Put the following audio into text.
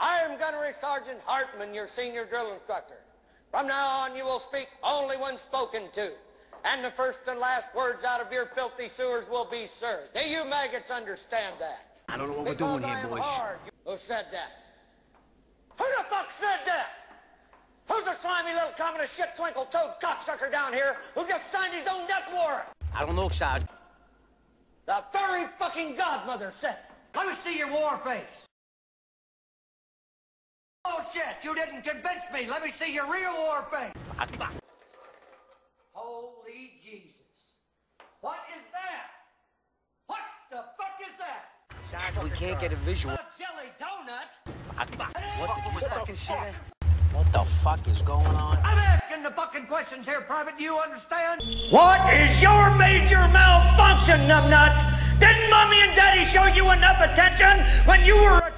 I am Gunnery Sergeant Hartman, your senior drill instructor. From now on, you will speak only when spoken to. And the first and last words out of your filthy sewers will be, sir. Do you maggots understand that? I don't know what Because we're doing here, boys. hard. Who said that? Who the fuck said that? Who's the slimy little communist shit twinkle-toed cocksucker down here who just signed his own death warrant? I don't know, Sarge. The furry fucking godmother said it. Let me see your war face. Oh shit, you didn't convince me. Let me see your real war face. Ah, Holy Jesus. What is that? What the fuck is that? Sarge, we can't get a visual. A jelly donut? Ah, what did you fucking see that? What the fuck is going on? I'm asking the fucking questions here, Private. Do you understand? What is your major malfunction, numbnuts? Didn't mommy and daddy show you enough attention when you were